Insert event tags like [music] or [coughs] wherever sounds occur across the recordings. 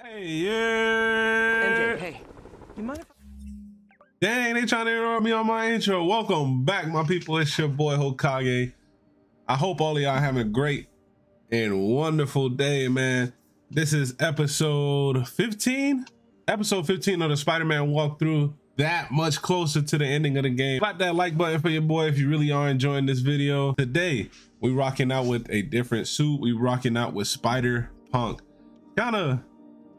Hey, yeah. MJ, hey, you mind if Dang, they trying to interrupt me on my intro. Welcome back, my people. It's your boy Hokage. I hope all of y'all having a great and wonderful day, man. This is episode 15. Episode 15 of the Spider-Man walkthrough. That much closer to the ending of the game. Slap that like button for your boy if you really are enjoying this video. Today, we rocking out with a different suit. We rocking out with Spider-Punk. Kind of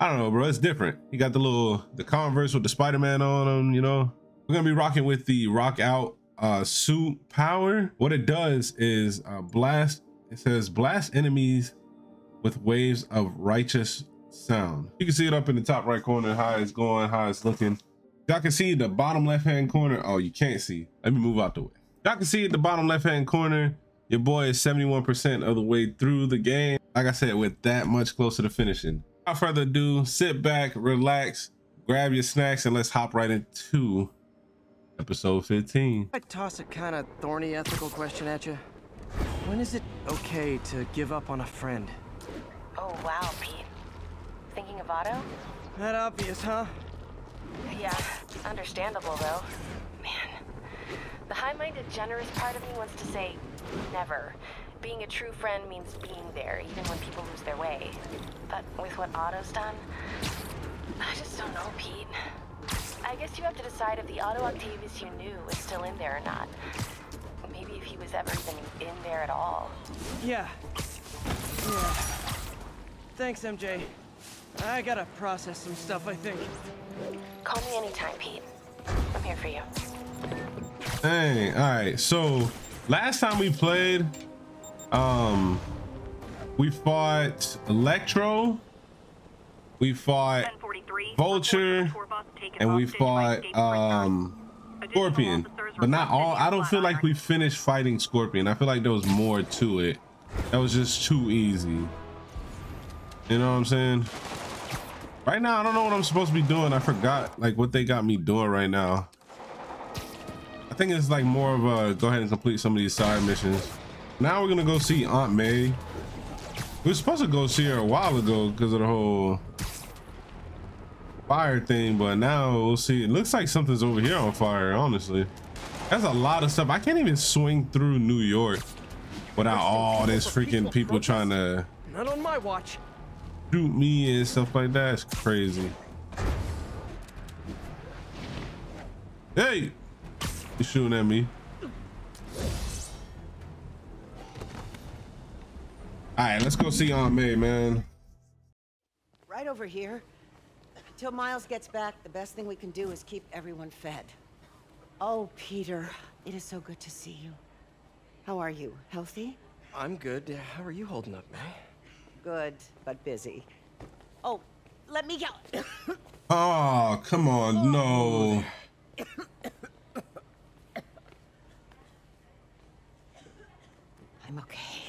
I don't know, bro. It's different. He got the little the Converse with the Spider-Man on them, you know. We're gonna be rocking with the Rock Out uh suit power. What it does is uh blast, it says blast enemies with waves of righteous sound. You can see it up in the top right corner, how it's going, how it's looking. Y'all can see the bottom left-hand corner. Oh, you can't see. Let me move out the way. Y'all can see at the bottom left-hand corner, your boy is 71% of the way through the game. Like I said, with that much closer to finishing without further ado, sit back, relax, grab your snacks, and let's hop right into episode 15. I toss a kind of thorny ethical question at you? When is it okay to give up on a friend? Oh, wow, Pete. Thinking of Otto? That obvious, huh? Yeah, understandable, though. Man, the high-minded, generous part of me wants to say never. Being a true friend means being there, even when people lose their way. But with what Otto's done, I just don't know, Pete. I guess you have to decide if the Otto Octavius you knew was still in there or not. Maybe if he was ever even in there at all. Yeah. Yeah. Thanks, MJ. I gotta process some stuff, I think. Call me anytime, Pete. I'm here for you. Hey, all right. So last time we played, um, we fought Electro, we fought Vulture, and we fought um Scorpion. But not all. I don't feel like we finished fighting Scorpion. I feel like there was more to it. That was just too easy. You know what I'm saying? Right now, I don't know what I'm supposed to be doing. I forgot like what they got me doing right now. I think it's like more of a go ahead and complete some of these side missions. Now we're gonna go see Aunt May. We were supposed to go see her a while ago because of the whole fire thing, but now we'll see. It looks like something's over here on fire, honestly. That's a lot of stuff. I can't even swing through New York without all this freaking people trying to Not on my watch. shoot me and stuff like that. It's crazy. Hey! You shooting at me. All right, let's go see Aunt May, man. Right over here. Until Miles gets back, the best thing we can do is keep everyone fed. Oh, Peter, it is so good to see you. How are you? Healthy? I'm good. How are you holding up, May? Good, but busy. Oh, let me go. Oh, [coughs] come on, no. [coughs] I'm okay.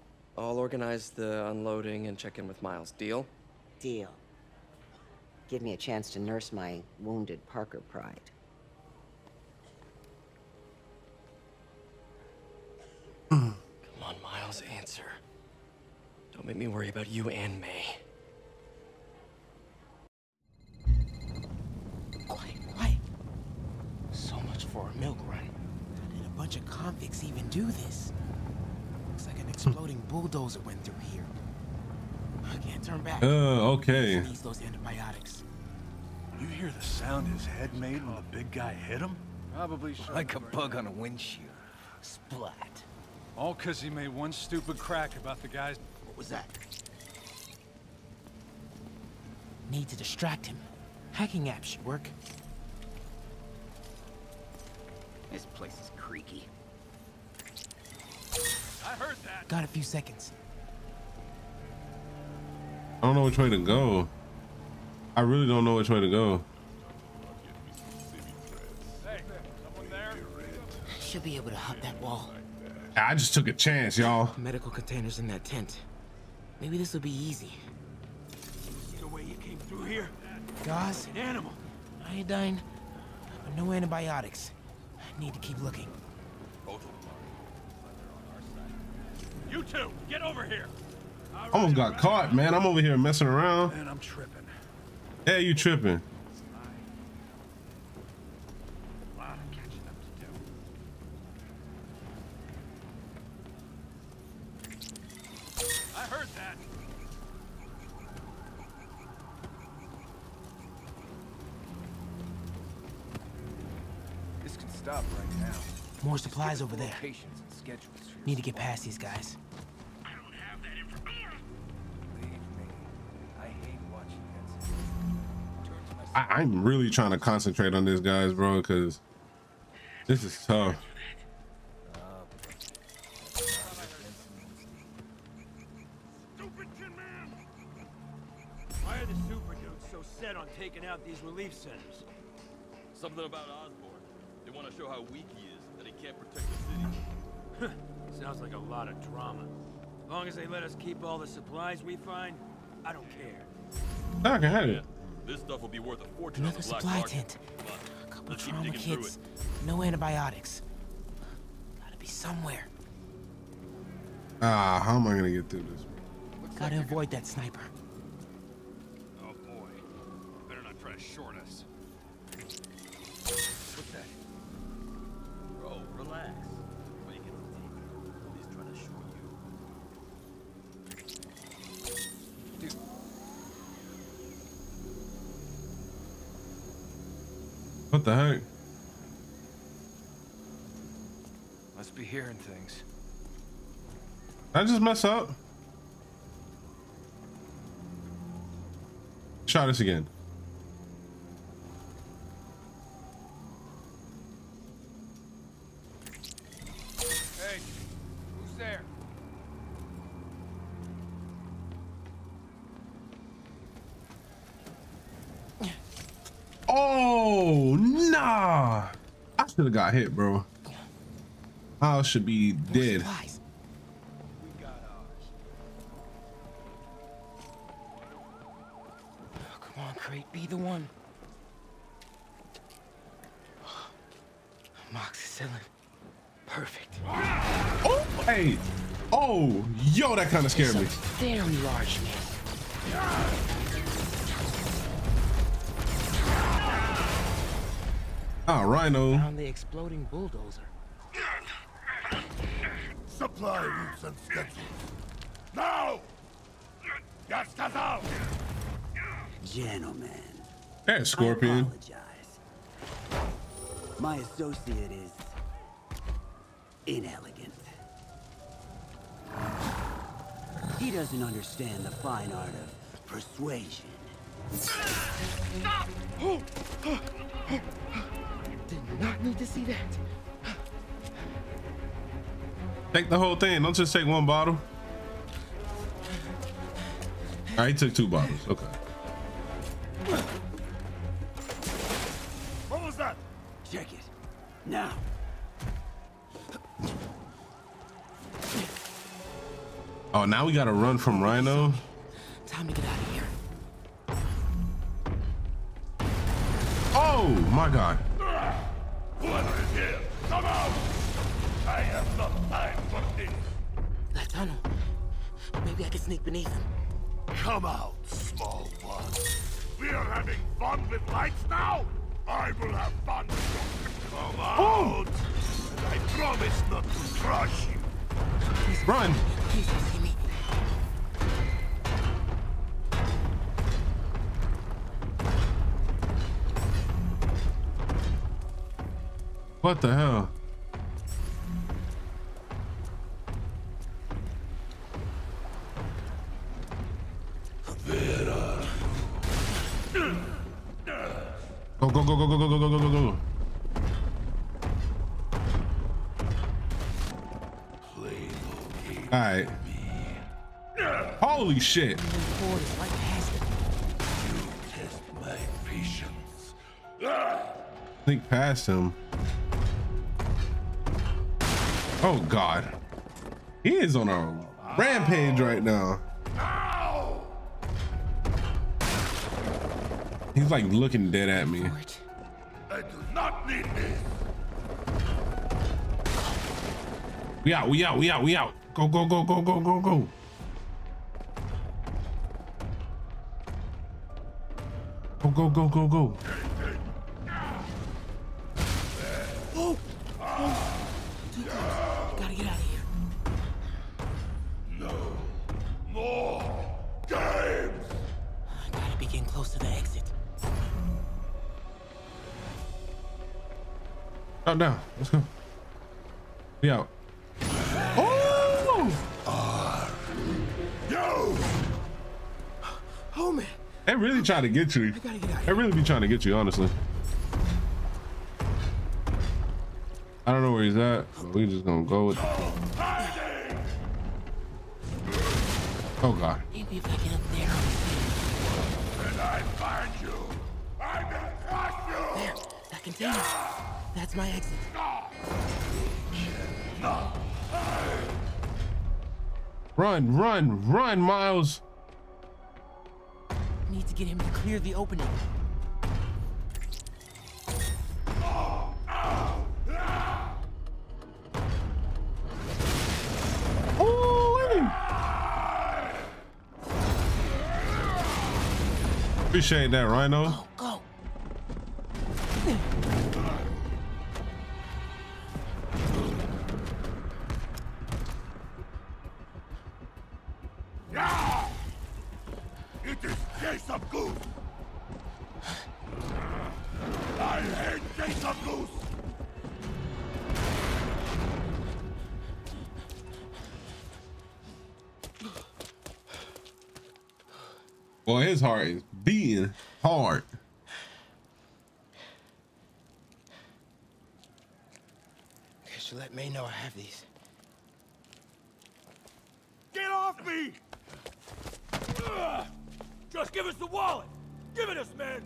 I'll organize the unloading and check in with Miles. Deal? Deal. Give me a chance to nurse my wounded Parker pride. Come on, Miles, answer. Don't make me worry about you and May. Quiet, quiet. So much for a milk run. How did a bunch of convicts even do this? Looks like an exploding bulldozer went through here. I can't turn back. Uh, okay. Needs those antibiotics. You hear the sound his head made when the big guy hit him? Probably should. Like a bug on a windshield. Splat. All because he made one stupid crack about the guys. What was that? Need to distract him. Hacking app should work. This place is creaky. I heard that. Got a few seconds. I don't know which way to go. I really don't know which way to go. Should be able to hop that wall. I just took a chance, y'all. Medical containers in that tent. Maybe this will be easy. The way you came through here, Gauze, an animal. iodine, but no antibiotics. I need to keep looking. You two, get over here. Right, Almost got caught, man. I'm over here messing around. Man, I'm tripping. Yeah, you tripping. More supplies over there. And schedules. Need to get past these guys. Believe me, I hate watching that. Turn to my I, I'm really trying to concentrate on this, guys, bro, because this is tough. Stupid Why are the super dudes so set on taking out these relief centers? Something about Osborn. They want to show how weak he is, that he can't protect the city. [laughs] Sounds like a lot of drama. As long as they let us keep all the supplies we find, I don't care. I can have it. This stuff will be worth a fortune Another supply market. tent. A couple let's trauma digging through kits. No antibiotics. Gotta be somewhere. Ah, how am I gonna get through this? Gotta avoid that sniper. Oh boy. Better not try to short us. What the heck? Must be hearing things. Did I just mess up? Try this again. Hey, who's there? Oh, nah. I should have got hit, bro. I should be dead. Oh, come on, crate, be the one. Moxicillin. Perfect. Oh, hey. Oh, yo, that kind of scared me. Very large, man. Ah, Rhino. Found the exploding bulldozer. Supply routes and schedules. Now! Gas out! Gentlemen, Hey, I Scorpion. apologize. My associate is inelegant. He doesn't understand the fine art of persuasion. Did not need to see that. Take the whole thing. Don't just take one bottle. I he took two bottles. Okay. What was that? Check it. Now. Oh, now we gotta run from Rhino. Time to get out of here. Oh my God. Maybe I can sneak beneath him. Come out, small one. We are having fun with lights now. I will have fun. Come oh! out. I promise not to crush you. Please Run. Please don't see me. What the hell? Shit. Moving forward is right past. Sneak past him. Oh God. He is on a rampage right now. He's like looking dead at me. I do not need this. We out, we out, we out, we out. Go, go, go, go, go, go, go. Go, go, go, go. Oh! oh. Too close. Gotta get out of here. No more games. I gotta be getting close to the exit. Out down. Let's go. We out. They really trying to get you. I get They really be trying to get you, honestly. I don't know where he's at, but we just gonna go with Hiding! Oh god. Maybe if I get up there. When I find you, I will crush you! There. That container. That's my exit. Run, run, run, Miles. Need to get him to clear the opening. Appreciate that, Rhino. Boy, his heart is beating hard. Guess you let May know I have these. Get off me! Ugh! Just give us the wallet! Give it us, man!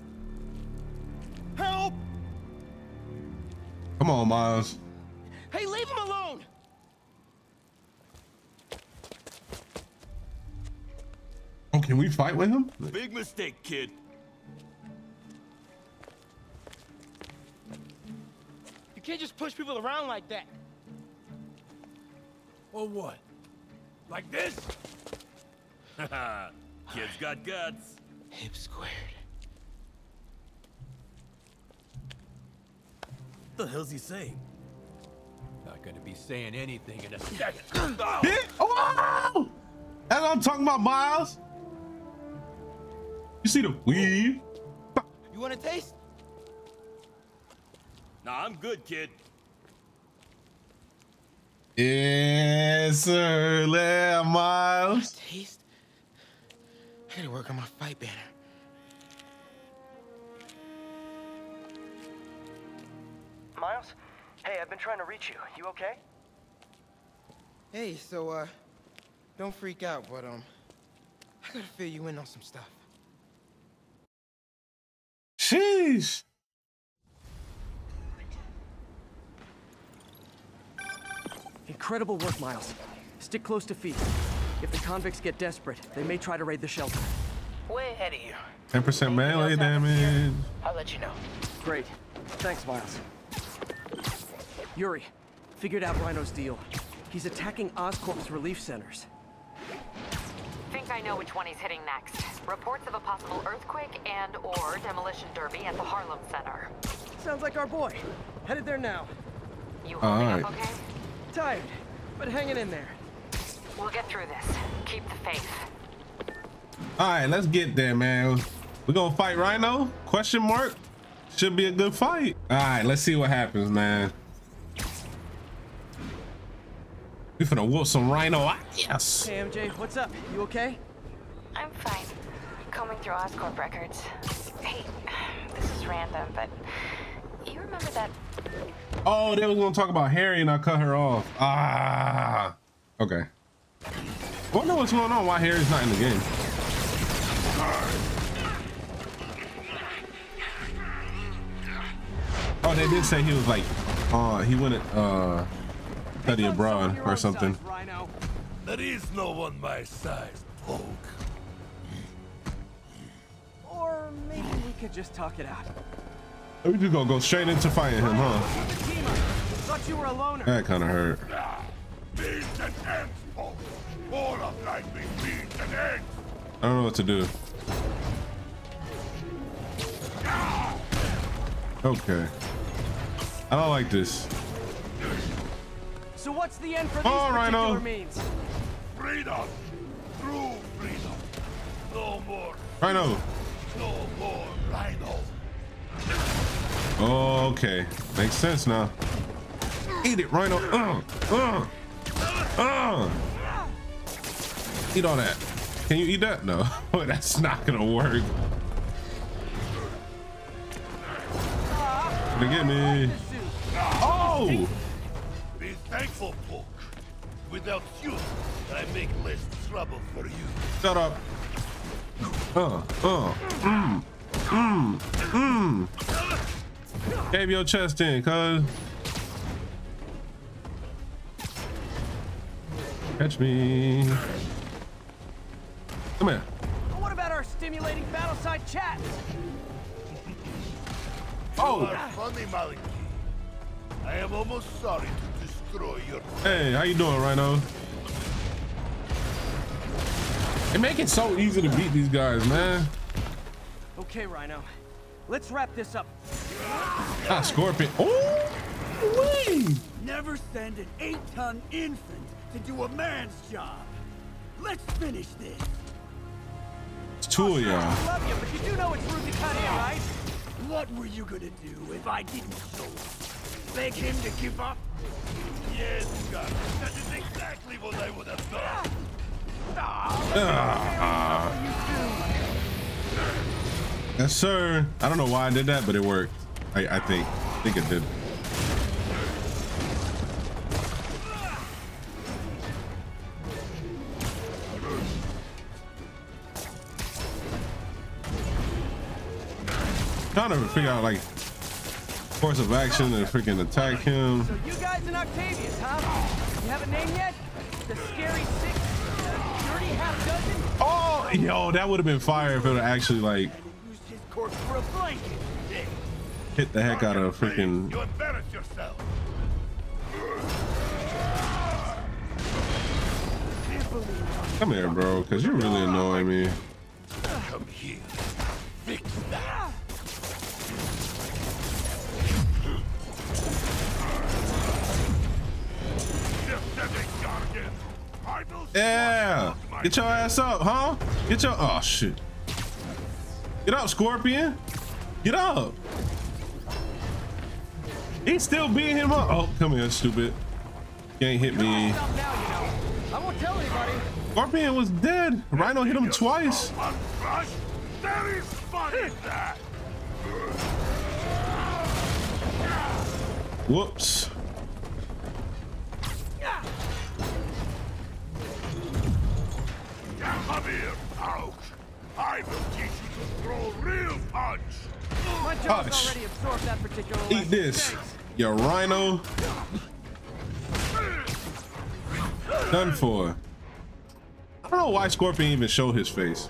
Help! Come on, Miles. Can we fight with him? Big mistake, kid. You can't just push people around like that. Or what? Like this? Haha. [laughs] Kid's got guts. Hip squared. What the hell's he saying? Not gonna be saying anything in a Second. Hit. Oh! That's what I'm talking about, Miles. You see the weave? You want a taste? Nah, I'm good, kid. Yes, sir. Yeah, Miles. Taste? I gotta work on my fight banner. Miles? Hey, I've been trying to reach you. You okay? Hey, so, uh, don't freak out, but, um, I gotta fill you in on some stuff. Sheesh. Incredible work, Miles. Stick close to feet. If the convicts get desperate, they may try to raid the shelter. Way ahead of you. 10% melee damage. I'll let you know. Great. Thanks, Miles. Yuri, figured out Rhino's deal. He's attacking Oscorp's relief centers. Think I know which one he's hitting next. Reports of a possible earthquake and or demolition derby at the Harlem Center. Sounds like our boy. Headed there now. You holding Alright. up okay? Tired, but hanging in there. We'll get through this. Keep the faith. All right, let's get there, man. We're gonna fight Rhino? Question mark. Should be a good fight. All right, let's see what happens, man. We finna whoop some Rhino. Yes. Hey, MJ, what's up? You okay? I'm fine. Combing through Oscorp records. Hey, this is random, but you remember that Oh, they was gonna talk about Harry and I cut her off. Ah. Okay. Wonder what's going on. Why Harry's not in the game? Oh, they did say he was like, uh, he went uh, study abroad or something. Rhino. There is no one my size, Poke. Or maybe we could just talk it out. We just gonna go straight into fighting him, huh? Keep the team up. Thought you were a loner. That kind of hurt. Beans and eggs, Poke. All of life is beans and eggs. I don't know what to do. Okay. I don't like this. So what's the end for these Oh, particular Rhino. means? Freedom. True freedom. No more. Rhino. No more rhino. Okay. Makes sense now. Eat it, Rhino. Uh, uh, uh. Eat all that. Can you eat that? No. [laughs] That's not gonna work. Gonna get me. Oh! Be thankful, Poke. Without you, I make less trouble for you. Shut up. Uh, uh, mm, mm, mm. Gave your chest in, cuz. Catch me. Come here. What about our stimulating battle side chat? Oh! Funny, Maliki. I am almost sorry to destroy your Hey, how you doing, Rhino? They make it so easy to beat these guys, man. Okay, Rhino. Let's wrap this up. Ah, Scorpion. Oh, wee. Never send an eight-ton infant to do a man's job. Let's finish this. It's two of y'all. Love you, but you do know it's rude to cut in, right? What were you gonna do if I didn't show up? Beg him to give up? Yes, God. That is exactly what I would have done. Ah. Yes, sir. I don't know why I did that, but it worked. I, I think. I think it did. Trying to figure out like course of action and freaking attack him. So you guys in Octavius, huh? You have a name yet? The scary six, the dirty half dozen? Oh, yo, that would have been fire if it would actually like Use his corpse for a blanket. hit the heck out of freaking. You embarrass yourself. Come here, bro, because you're really annoying me. Come here. Yeah, get your ass up, huh? Get your oh shit. Get up, Scorpion. Get up. He's still beating him up. Oh, come here, stupid. Ain't hit me. Scorpion was dead. Rhino hit him twice. Whoops. Come here, Ouch. I will teach you to throw real punch. My jaw's Hush. already absorbed that particular Eat lesson. this. Thanks. You Rhino. Done for. I don't know why Scorpion even showed his face.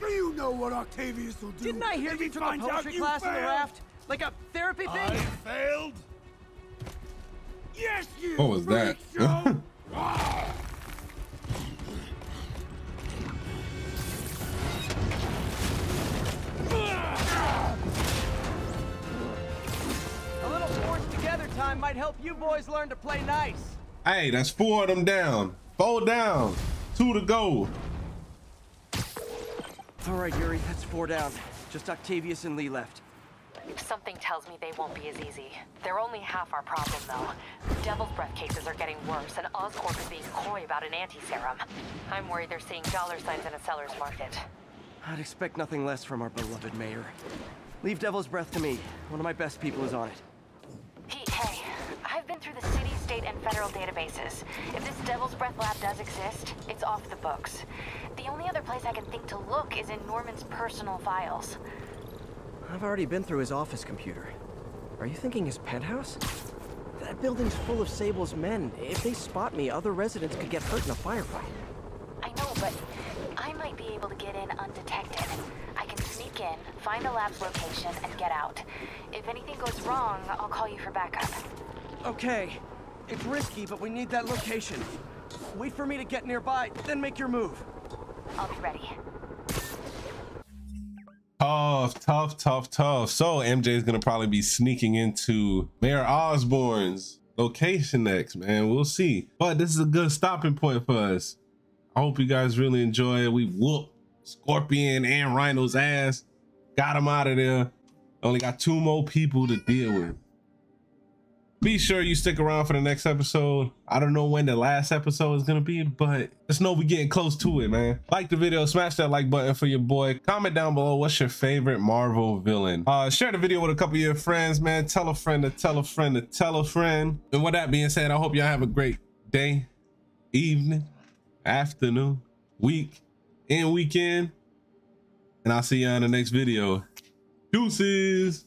Do you know what Octavius will do? Didn't I hear if you he took a finds poetry you class on the raft? Like a therapy I thing? failed. Yes, you. What was that? [laughs] time might help you boys learn to play nice. Hey, that's four of them down. Four down. Two to go. All right, Yuri, that's four down. Just Octavius and Li left. Something tells me they won't be as easy. They're only half our problem, though. Devil's Breath cases are getting worse, and Oscorp is being coy about an anti-serum. I'm worried they're seeing dollar signs in a seller's market. I'd expect nothing less from our beloved mayor. Leave Devil's Breath to me. One of my best people is on it. I've been through the city, state, and federal databases. If this Devil's Breath lab does exist, it's off the books. The only other place I can think to look is in Norman's personal files. I've already been through his office computer. Are you thinking his penthouse? That building's full of Sable's men. If they spot me, other residents could get hurt in a firefight. I know, but I might be able to get in undetected. I can sneak in, find the lab's location, and get out. If anything goes wrong, I'll call you for backup. Okay. It's risky, but we need that location. Wait for me to get nearby, then make your move. I'll be ready. Tough, tough, tough, tough. So MJ is gonna probably be sneaking into Mayor Osborn's location next, man. We'll see. But this is a good stopping point for us. I hope you guys really enjoy it. We whooped Scorpion and Rhino's ass. Got him out of there. Only got two more people to deal with. Be sure you stick around for the next episode. I don't know when the last episode is gonna be, but just know we getting close to it, man. Like the video, smash that like button for your boy. Comment down below what's your favorite Marvel villain. Uh, share the video with a couple of your friends, man. Tell a friend to tell a friend to tell a friend. And with that being said, I hope y'all have a great day, evening, afternoon, week, and weekend. And I'll see you on the next video. Deuces.